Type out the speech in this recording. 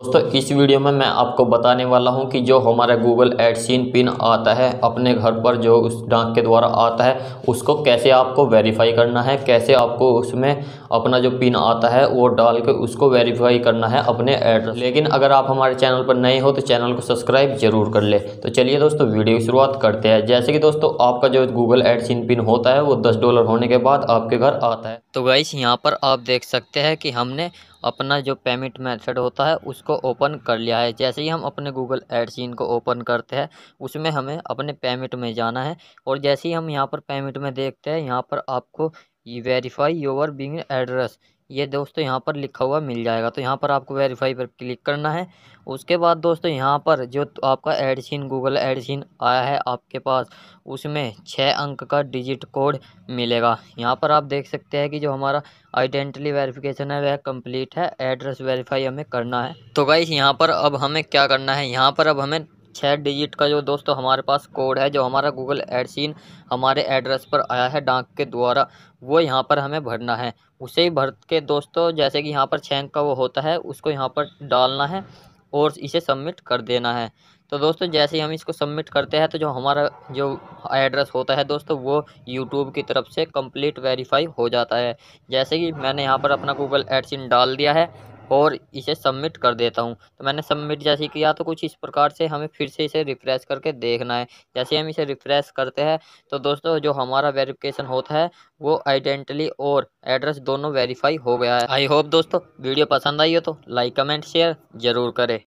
दोस्तों, इस वीडियो में मैं आपको बताने वाला हूँ कि जो हमारा गूगल एडसीन पिन आता है, अपने घर पर जो उस डाक के द्वारा आता है, उसको कैसे आपको वेरीफाई करना है, कैसे आपको उसमें अपना जो पिन आता है, वो डाल के उसको वेरीफाई करना है अपने एड्रेस लेकिन अगर आप हमारे चैनल पर नए हो तो चैनल को सब्सक्राइब ज़रूर कर ले। तो चलिए दोस्तों, वीडियो शुरुआत करते हैं। जैसे कि दोस्तों, आपका जो गूगल एडसीन पिन होता है, वो दस डॉलर होने के बाद आपके घर आता है। तो गाइस यहाँ पर आप देख सकते हैं कि हमने अपना जो पेमेंट मेथड होता है, उसको ओपन कर लिया है। जैसे ही हम अपने गूगल एडसीन को ओपन करते हैं, उसमें हमें अपने पेमेंट में जाना है और जैसे ही हम यहाँ पर पेमेंट में देखते हैं, यहाँ पर आपको वेरीफाई योर बिंग एड्रेस ये दोस्तों यहाँ पर लिखा हुआ मिल जाएगा। तो यहाँ पर आपको वेरीफाई पर क्लिक करना है। उसके बाद दोस्तों यहाँ पर जो आपका एडसिन गूगल एडसिन आया है आपके पास, उसमें छः अंक का डिजिट कोड मिलेगा। यहाँ पर आप देख सकते हैं कि जो हमारा आइडेंटिटी वेरिफिकेशन है, वह कंप्लीट है। एड्रेस वेरीफाई हमें करना है। तो गाइस यहाँ पर अब हमें क्या करना है? यहाँ पर अब हमें छः डिजिट का जो दोस्तों हमारे पास कोड है, जो हमारा गूगल एडसिन हमारे एड्रेस पर आया है डाक के द्वारा, वो यहाँ पर हमें भरना है। उसे ही भर के दोस्तों, जैसे कि यहाँ पर छः का वो होता है, उसको यहाँ पर डालना है और इसे सबमिट कर देना है। तो दोस्तों, जैसे ही हम इसको सबमिट करते हैं तो जो हमारा जो एड्रेस होता है दोस्तों, वो यूट्यूब की तरफ़ से कंप्लीट वेरीफाई हो जाता है। जैसे कि मैंने यहाँ पर अपना गूगल एडसिन डाल दिया है और इसे सबमिट कर देता हूँ। तो मैंने सबमिट जैसे किया तो कुछ इस प्रकार से हमें फिर से इसे रिफ़्रेश करके देखना है। जैसे हम इसे रिफ़्रेश करते हैं तो दोस्तों जो हमारा वेरिफिकेशन होता है, वो आइडेंटली और एड्रेस दोनों वेरीफाई हो गया है। आई होप दोस्तों वीडियो पसंद आई हो तो लाइक कमेंट शेयर ज़रूर करें।